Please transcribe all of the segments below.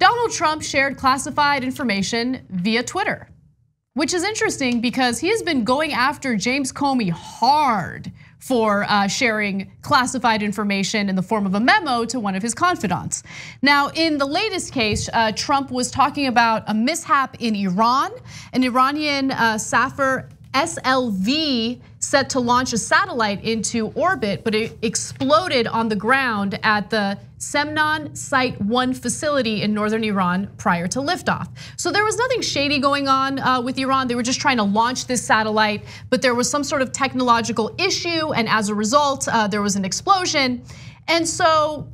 Donald Trump shared classified information via Twitter, which is interesting because he has been going after James Comey hard for uh, sharing classified information in the form of a memo to one of his confidants. Now, in the latest case, uh, Trump was talking about a mishap in Iran. An Iranian uh, Safir SLV set to launch a satellite into orbit, but it exploded on the ground at the Semnan Site 1 facility in northern Iran prior to liftoff. So there was nothing shady going on uh, with Iran. They were just trying to launch this satellite, but there was some sort of technological issue, and as a result, uh, there was an explosion. And so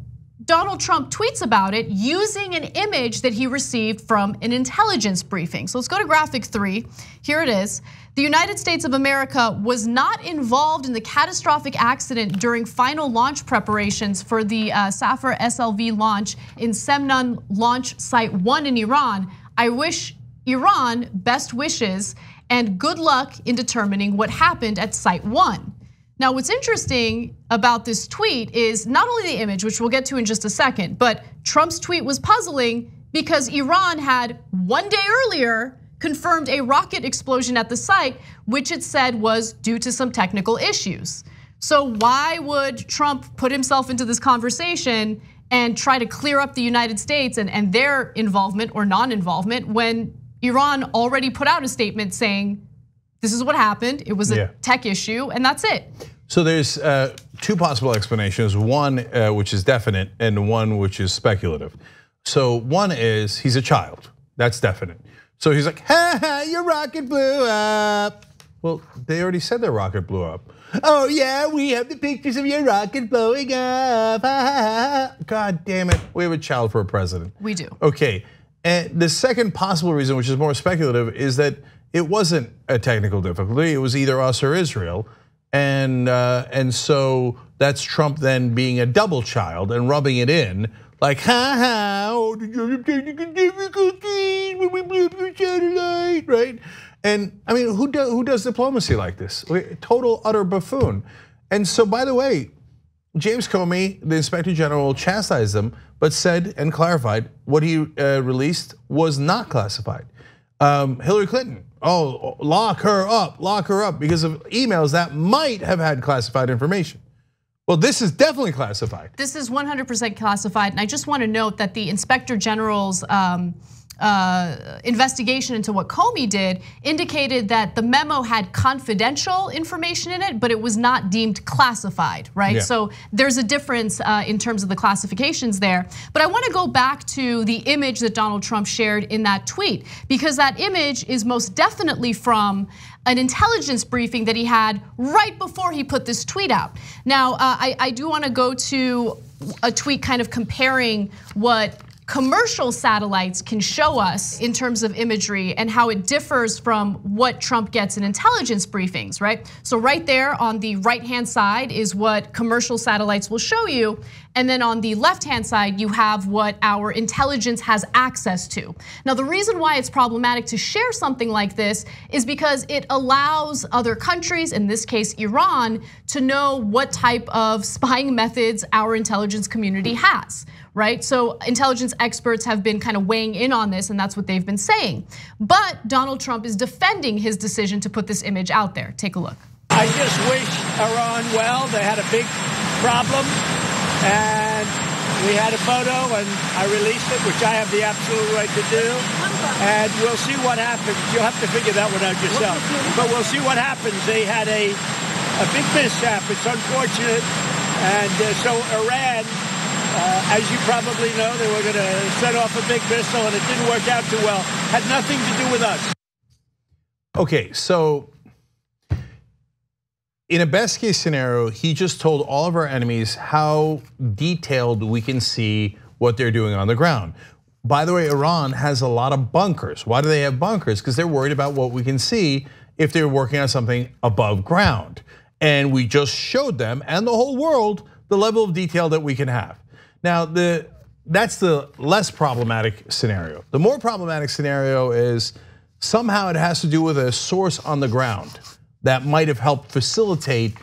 Donald Trump tweets about it using an image that he received from an intelligence briefing. So let's go to graphic three. Here it is. The United States of America was not involved in the catastrophic accident during final launch preparations for the uh, Safir SLV launch in Semnan Launch Site 1 in Iran. I wish Iran best wishes and good luck in determining what happened at Site 1. Now, what's interesting about this tweet is not only the image, which we'll get to in just a second, but Trump's tweet was puzzling because Iran had one day earlier confirmed a rocket explosion at the site, which it said was due to some technical issues. So, why would Trump put himself into this conversation and try to clear up the United States and, and their involvement or non involvement when Iran already put out a statement saying this is what happened. It was a yeah. tech issue, and that's it. So there's uh, two possible explanations. One uh, which is definite, and one which is speculative. So one is he's a child. That's definite. So he's like, ha ha, your rocket blew up. Well, they already said their rocket blew up. Oh yeah, we have the pictures of your rocket blowing up. God damn it, we have a child for a president. We do. Okay, and the second possible reason, which is more speculative, is that it wasn't a technical difficulty. It was either us or Israel. And, uh, and so that's Trump then being a double child and rubbing it in like, ha ha, oh, technical difficulties when we blew up your satellite, right? And I mean, who, do, who does diplomacy like this? Total, utter buffoon. And so, by the way, James Comey, the inspector general, chastised them, but said and clarified what he uh, released was not classified. Um, Hillary Clinton, oh, lock her up, lock her up because of emails that might have had classified information. Well, this is definitely classified. This is 100% classified, and I just want to note that the inspector general's um, uh, investigation into what Comey did indicated that the memo had confidential information in it, but it was not deemed classified, right? Yeah. So there's a difference uh, in terms of the classifications there. But I want to go back to the image that Donald Trump shared in that tweet, because that image is most definitely from an intelligence briefing that he had right before he put this tweet out. Now, uh, I, I do want to go to a tweet kind of comparing what commercial satellites can show us in terms of imagery and how it differs from what Trump gets in intelligence briefings, right? So right there on the right-hand side is what commercial satellites will show you. And then on the left-hand side, you have what our intelligence has access to. Now, the reason why it's problematic to share something like this is because it allows other countries, in this case Iran, to know what type of spying methods our intelligence community has right? So intelligence experts have been kind of weighing in on this, and that's what they've been saying. But Donald Trump is defending his decision to put this image out there. Take a look. I just wish Iran well. They had a big problem, and we had a photo, and I released it, which I have the absolute right to do. And we'll see what happens. You'll have to figure that one out yourself. But we'll see what happens. They had a a big mishap. It's unfortunate. And uh, so Iran uh, as you probably know, they were going to set off a big missile and it didn't work out too well. Had nothing to do with us. Okay, so in a best case scenario, he just told all of our enemies how detailed we can see what they're doing on the ground. By the way, Iran has a lot of bunkers. Why do they have bunkers? Because they're worried about what we can see if they're working on something above ground. And we just showed them and the whole world the level of detail that we can have. Now, the that's the less problematic scenario. The more problematic scenario is somehow it has to do with a source on the ground that might have helped facilitate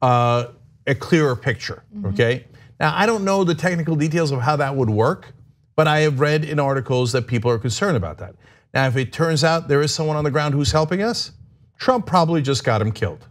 uh, a clearer picture, mm-hmm. okay? Now, I don't know the technical details of how that would work, But I have read in articles that people are concerned about that. Now, if it turns out there is someone on the ground who's helping us, Trump probably just got him killed.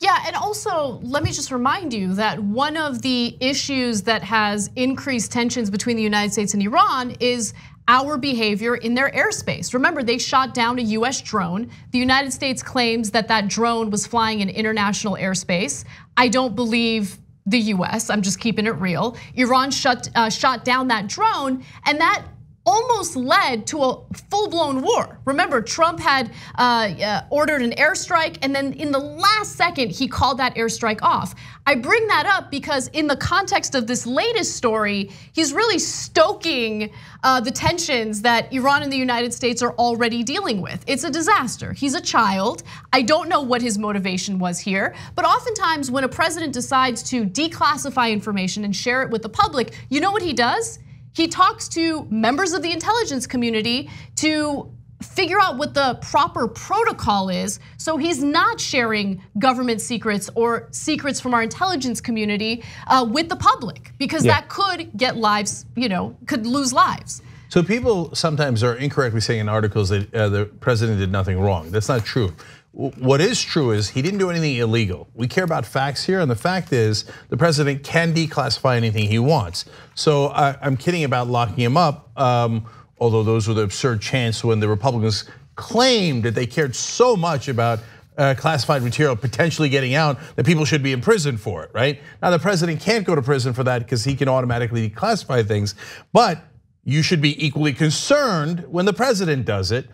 Yeah, and also let me just remind you that one of the issues that has increased tensions between the United States and Iran is our behavior in their airspace. Remember, they shot down a US drone. The United States claims that that drone was flying in international airspace. I don't believe the US, I'm just keeping it real. Iran shut, uh, shot down that drone, and that almost led to a full-blown war. Remember, Trump had uh, uh, ordered an airstrike, and then in the last second, he called that airstrike off. I bring that up because in the context of this latest story, he's really stoking uh, the tensions that Iran and the United States are already dealing with. It's a disaster. He's a child. I don't know what his motivation was here, but oftentimes when a president decides to declassify information and share it with the public, you know what he does? He talks to members of the intelligence community to figure out what the proper protocol is so he's not sharing government secrets or secrets from our intelligence community uh, with the public because yeah. that could get lives, you know, could lose lives. So people sometimes are incorrectly saying in articles that uh, the president did nothing wrong. That's not true. What is true is he didn't do anything illegal. We care about facts here, and the fact is the president can declassify anything he wants. So I'm kidding about locking him up, um, although those were the absurd chants when the Republicans claimed that they cared so much about uh, classified material potentially getting out that people should be in prison for it, right? Now the president can't go to prison for that because he can automatically declassify things, but you should be equally concerned when the president does it.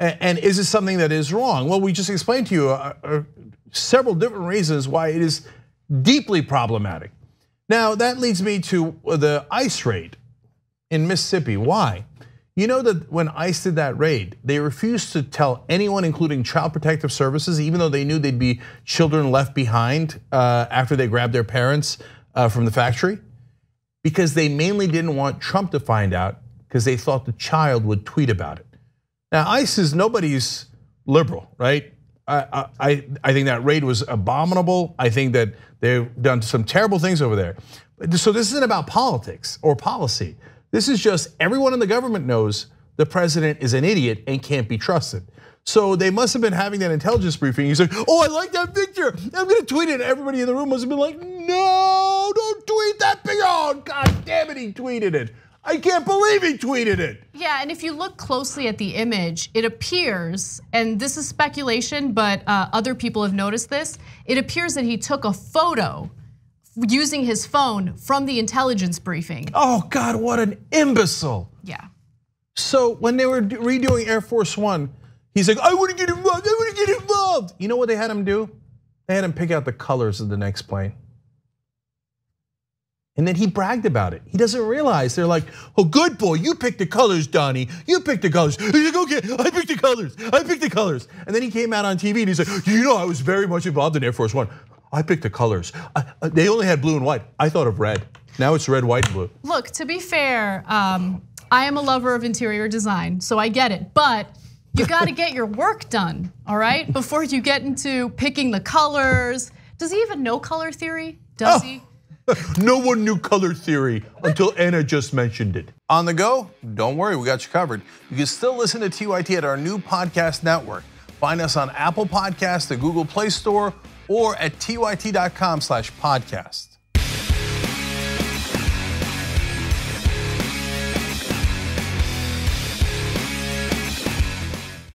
And is it something that is wrong? Well, we just explained to you uh, uh, several different reasons why it is deeply problematic. Now, that leads me to the ICE raid in Mississippi. Why? You know that when ICE did that raid, they refused to tell anyone, including Child Protective Services, even though they knew they'd be children left behind uh, after they grabbed their parents from the factory, because they mainly didn't want Trump to find out because they thought the child would tweet about it. Now, ICE is nobody's liberal, right? I, I, I think that raid was abominable. I think that they've done some terrible things over there. So this isn't about politics or policy. This is just everyone in the government knows the president is an idiot and can't be trusted. So they must have been having that intelligence briefing. He's like, oh, I like that picture. I'm gonna tweet it. Everybody in the room must have been like, no, don't tweet that picture. Oh, God damn it, he tweeted it. I can't believe he tweeted it. Yeah, and if you look closely at the image, it appears, and this is speculation, but uh, other people have noticed this, it appears that he took a photo using his phone from the intelligence briefing. Oh God, what an imbecile. Yeah. So when they were redoing Air Force One, he's like, I wanna get involved, I wanna get involved. You know what they had him do? They had him pick out the colors of the next plane. And then he bragged about it. He doesn't realize they're like, oh, good boy, you picked the colors, Donnie. You picked the colors. He's like, okay, I picked the colors. I picked the colors. And then he came out on TV and he's like, you know, I was very much involved in Air Force One. I picked the colors. they only had blue and white. I thought of red. Now it's red, white, and blue. Look, to be fair, um, I am a lover of interior design, so I get it. But you got to get your work done, all right, before you get into picking the colors. Does he even know color theory? Does oh. he? no one knew color theory until Ana just mentioned it. On the go? Don't worry, we got you covered. You can still listen to TYT at our new podcast network. Find us on Apple Podcasts, the Google Play Store, or at tyt.com slash podcast.